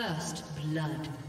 First blood.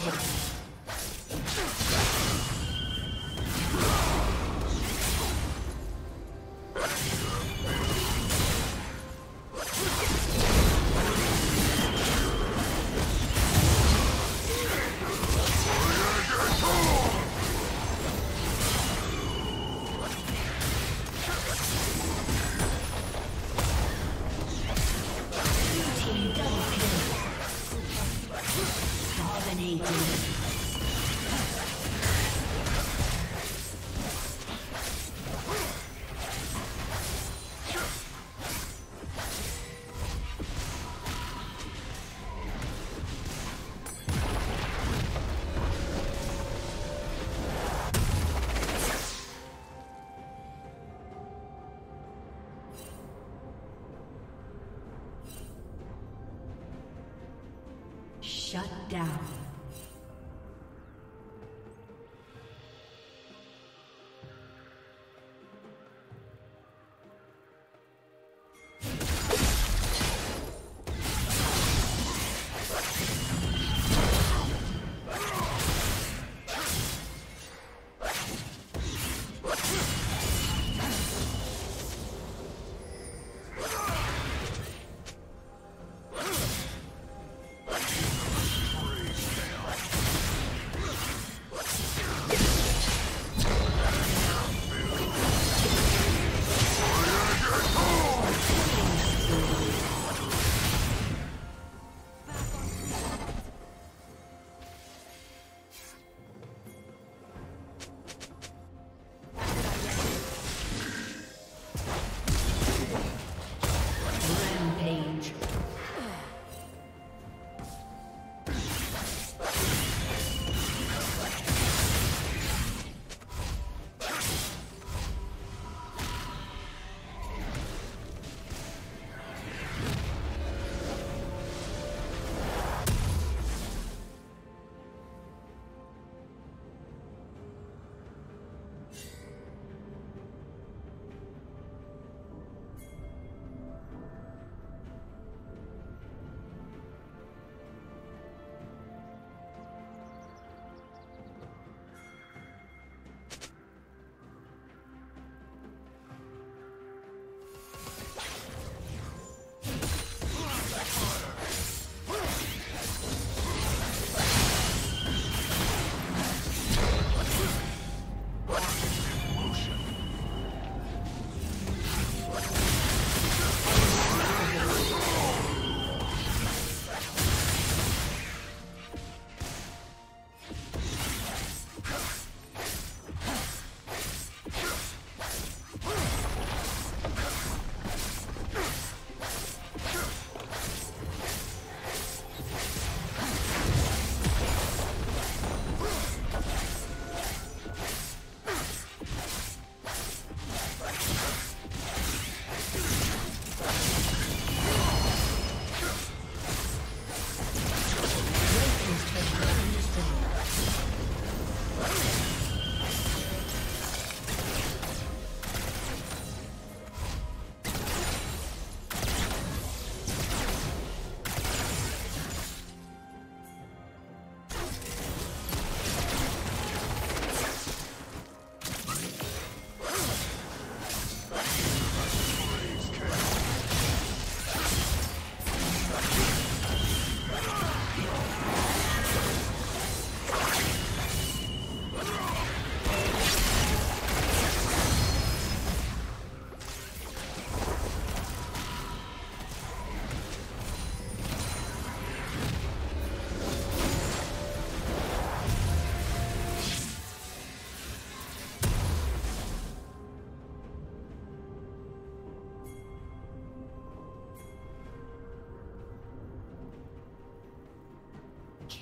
Unstoppable. Shut down.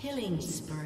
Killing spree.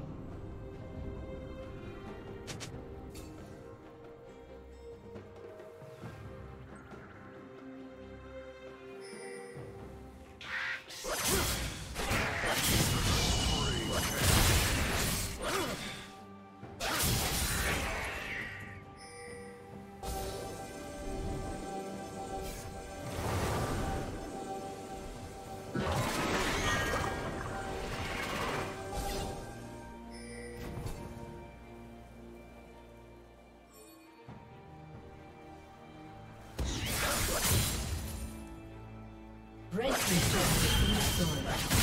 Destroyed.